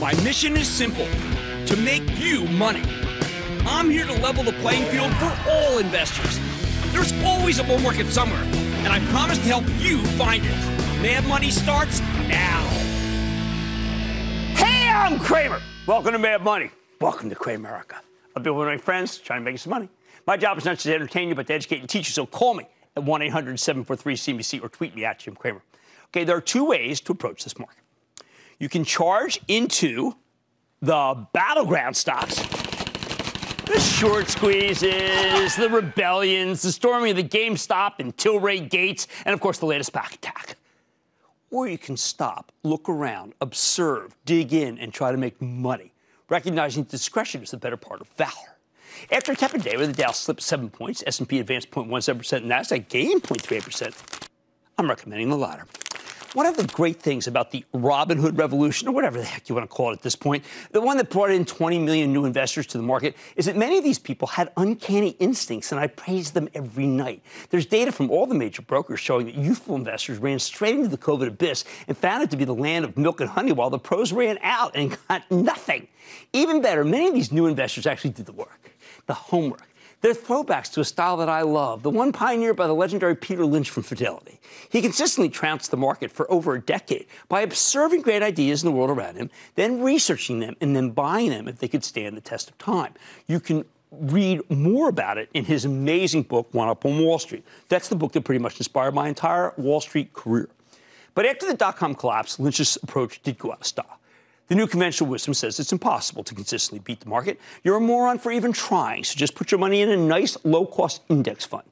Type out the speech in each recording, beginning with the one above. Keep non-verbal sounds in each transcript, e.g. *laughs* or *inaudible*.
My mission is simple to make you money. I'm here to level the playing field for all investors. There's always a bull market somewhere, and I promise to help you find it. Mad Money starts now. Hey, I'm Cramer. Welcome to Mad Money. Welcome to Cramerica. I've been with my friends trying to make some money. My job is not just to entertain you, but to educate and teach you. So call me at 1 800 743 CNBC or tweet me at Jim Cramer. Okay, there are two ways to approach this market. You can charge into the battleground stocks, the short squeezes, the rebellions, the storming of the GameStop and Tilray Gates, and of course the latest pack attack. Or you can stop, look around, observe, dig in, and try to make money, recognizing discretion is the better part of valor. After a tepid day where the Dow slipped 7 points, S&P advanced 0.17%, and Nasdaq gained 0.38%, I'm recommending the latter. One of the great things about the Robinhood revolution, or whatever the heck you want to call it at this point, the one that brought in 20 million new investors to the market, is that many of these people had uncanny instincts, and I praise them every night. There's data from all the major brokers showing that youthful investors ran straight into the COVID abyss and found it to be the land of milk and honey, while the pros ran out and *laughs* got nothing. Even better, many of these new investors actually did the work, the homework. They're throwbacks to a style that I love, the one pioneered by the legendary Peter Lynch from Fidelity. He consistently trounced the market for over a decade by observing great ideas in the world around him, then researching them, and then buying them if they could stand the test of time. You can read more about it in his amazing book, One Up on Wall Street. That's the book that pretty much inspired my entire Wall Street career. But after the dot com collapse, Lynch's approach did go out of style. The new conventional wisdom says it's impossible to consistently beat the market. You're a moron for even trying, so just put your money in a nice, low cost index fund.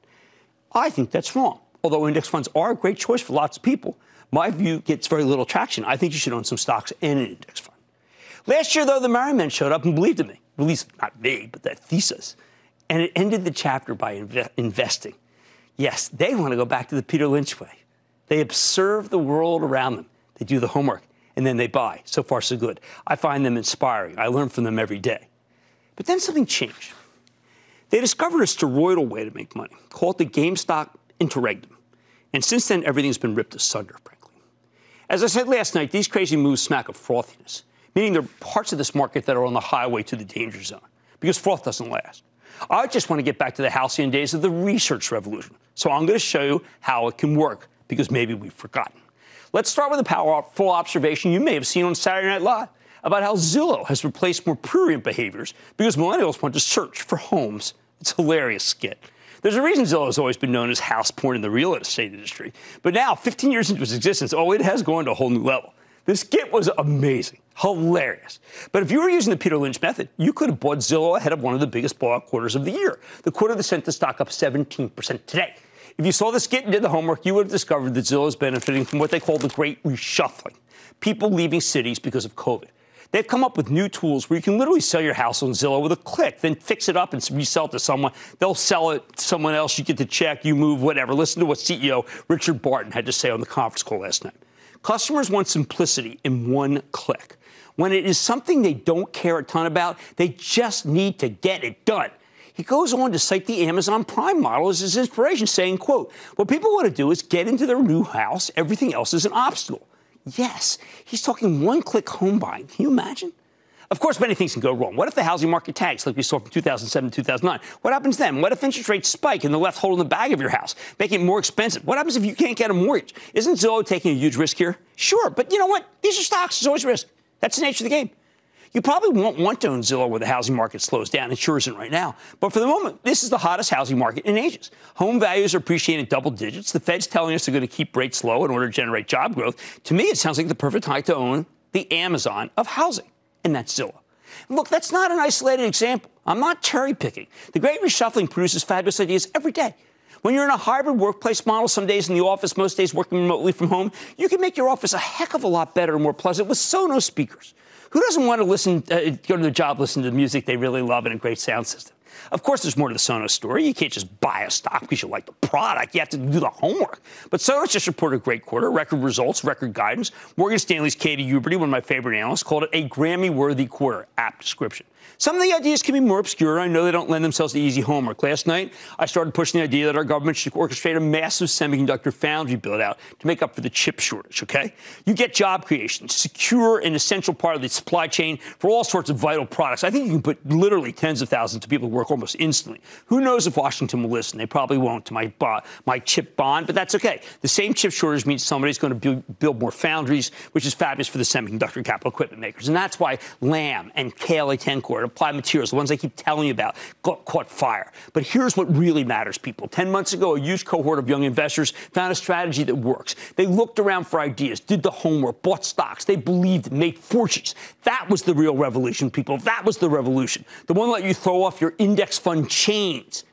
I think that's wrong. Although index funds are a great choice for lots of people, my view gets very little traction. I think you should own some stocks and an index fund. Last year, though, the Merry Men showed up and believed in me. At least not me, but that thesis. And it ended the chapter by inve- investing. Yes, they want to go back to the Peter Lynch way. They observe the world around them. They do the homework and then they buy. So far, so good. I find them inspiring. I learn from them every day. But then something changed. They discovered a steroidal way to make money called the GameStop interregnum. And since then, everything's been ripped asunder, frankly. As I said last night, these crazy moves smack of frothiness, meaning there are parts of this market that are on the highway to the danger zone because froth doesn't last. I just want to get back to the halcyon days of the research revolution. So I'm going to show you how it can work because maybe we've forgotten. Let's start with a powerful observation you may have seen on Saturday Night Live about how Zillow has replaced more prurient behaviors because millennials want to search for homes. It's a hilarious skit. There's a reason Zillow has always been known as house porn in the real estate industry. But now, 15 years into its existence, oh, it has gone to a whole new level. This skit was amazing, hilarious. But if you were using the Peter Lynch method, you could have bought Zillow ahead of one of the biggest blowout quarters of the year, the quarter that sent the stock up 17% today. If you saw the skit and did the homework, you would have discovered that Zillow is benefiting from what they call the great reshuffling people leaving cities because of COVID. They've come up with new tools where you can literally sell your house on Zillow with a click, then fix it up and resell it to someone. They'll sell it to someone else. You get the check, you move, whatever. Listen to what CEO Richard Barton had to say on the conference call last night. Customers want simplicity in one click. When it is something they don't care a ton about, they just need to get it done. He goes on to cite the Amazon Prime model as his inspiration, saying, quote, what people want to do is get into their new house. Everything else is an obstacle. Yes, he's talking one-click home buying. Can you imagine? Of course, many things can go wrong. What if the housing market tanks, like we saw from 2007 to 2009? What happens then? What if interest rates spike and the left hole in the bag of your house, making it more expensive? What happens if you can't get a mortgage? Isn't Zillow taking a huge risk here? Sure, but you know what? These are stocks. There's always risk. That's the nature of the game. You probably won't want to own Zillow where the housing market slows down. It sure isn't right now. But for the moment, this is the hottest housing market in ages. Home values are appreciating double digits. The Fed's telling us they're going to keep rates low in order to generate job growth. To me, it sounds like the perfect time to own the Amazon of housing, and that's Zillow. Look, that's not an isolated example. I'm not cherry picking. The great reshuffling produces fabulous ideas every day. When you're in a hybrid workplace model, some days in the office, most days working remotely from home, you can make your office a heck of a lot better and more pleasant with Sonos speakers. Who doesn't want to listen, uh, go to the job, listen to the music they really love and a great sound system? Of course, there's more to the Sonos story. You can't just buy a stock because you like the product. You have to do the homework. But Sonos just reported a great quarter, record results, record guidance. Morgan Stanley's Katy Huberty, one of my favorite analysts, called it a Grammy-worthy quarter. Apt description. Some of the ideas can be more obscure. I know they don't lend themselves to easy homework. Last night, I started pushing the idea that our government should orchestrate a massive semiconductor foundry build out to make up for the chip shortage, okay? You get job creation, secure an essential part of the supply chain for all sorts of vital products. I think you can put literally tens of thousands of people to work almost instantly. Who knows if Washington will listen? They probably won't to my, my chip bond, but that's okay. The same chip shortage means somebody's going to build, build more foundries, which is fabulous for the semiconductor capital equipment makers. And that's why Lam and KLA-Tencor applied materials, the ones I keep telling you about, got, caught fire. But here's what really matters, people. Ten months ago, a huge cohort of young investors found a strategy that works. They looked around for ideas, did the homework, bought stocks. They believed, made fortunes. That was the real revolution, people. That was the revolution. The one that let you throw off your index fund chains.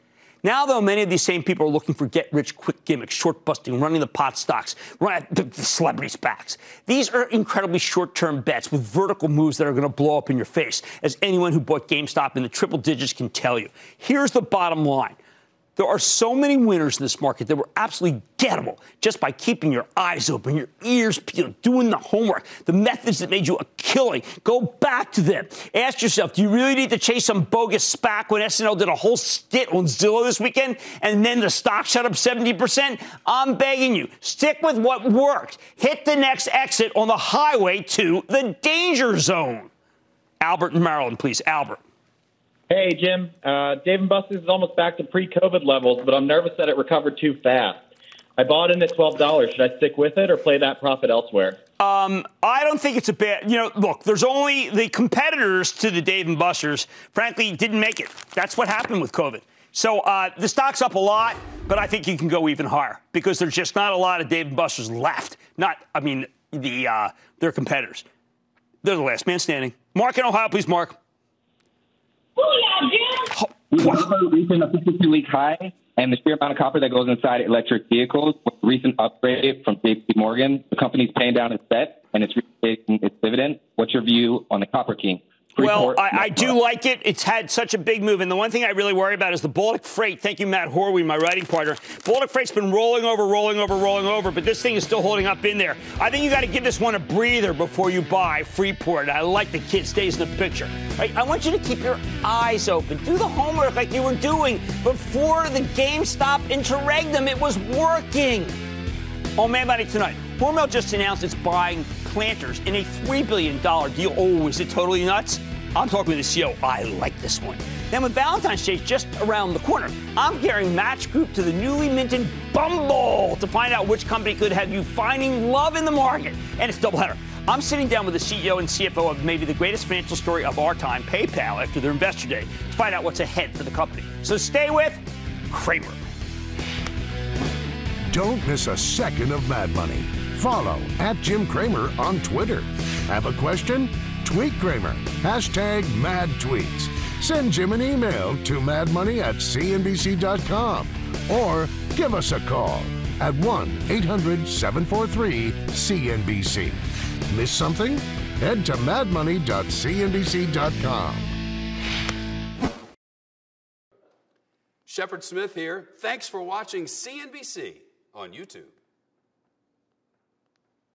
Now, though, many of these same people are looking for get rich quick gimmicks, short busting, running the pot stocks, run *laughs* the, the celebrities' backs. These are incredibly short term bets with vertical moves that are going to blow up in your face, as anyone who bought GameStop in the triple digits can tell you. Here's the bottom line there are so many winners in this market that were absolutely gettable just by keeping your eyes open, your ears peeled, doing the homework, the methods that made you a killing. Go back to them. Ask yourself, do you really need to chase some bogus SPAC when SNL did a whole stint on Zillow this weekend and then the stock shot up 70%? I'm begging you, stick with what worked. Hit the next exit on the highway to the danger zone. Albert in Maryland, please. Albert. Hey, Jim. Uh, Dave & Buster's is almost back to pre-COVID levels, but I'm nervous that it recovered too fast. I bought in at $12. Should I stick with it or play that profit elsewhere? Um, I don't think it's a bad. You know, look, there's only the competitors to the Dave & Buster's. Frankly, didn't make it. That's what happened with COVID. So uh, the stock's up a lot, but I think you can go even higher because there's just not a lot of Dave & Buster's left. Not, I mean, the uh, their competitors. They're the last man standing. Mark in Ohio, please, Mark. We have recent a 52-week high, and the sheer amount of copper that goes inside electric vehicles. With recent upgrade from J.P. Morgan, the company's paying down its debt and it's reinstating its dividend. What's your view on the copper king? Well, I, I, do like it. It's had such a big move. And the one thing I really worry about is the Baltic Freight. Thank you, Matt Horween, my writing partner. Baltic Freight's been rolling over, rolling over, rolling over, but this thing is still holding up in there. I think you got to give this one a breather before you buy Freeport. I like the kid stays in the picture. Right? I want you to keep your eyes open. Do the homework like you were doing before the GameStop interregnum. It was working. Oh, On Mad Money tonight, Hormel just announced it's buying Planters in a $3 billion deal. Oh, is it totally nuts? I'm talking with the CEO. I like this one. Then with Valentine's Day just around the corner, I'm carrying Match Group to the newly minted Bumble to find out which company could have you finding love in the market. And it's doubleheader. I'm sitting down with the CEO and CFO of maybe the greatest financial story of our time, PayPal, after their investor day to find out what's ahead for the company. So stay with Cramer. Don't miss a second of Mad Money. Follow at Jim Cramer on Twitter. Have a question? Tweet Cramer. Hashtag mad tweets. Send Jim an email to madmoney at cnbc.com or give us a call at 1 800 743 CNBC. Miss something? Head to madmoney.cnbc.com. Shepard Smith here. Thanks for watching CNBC on YouTube.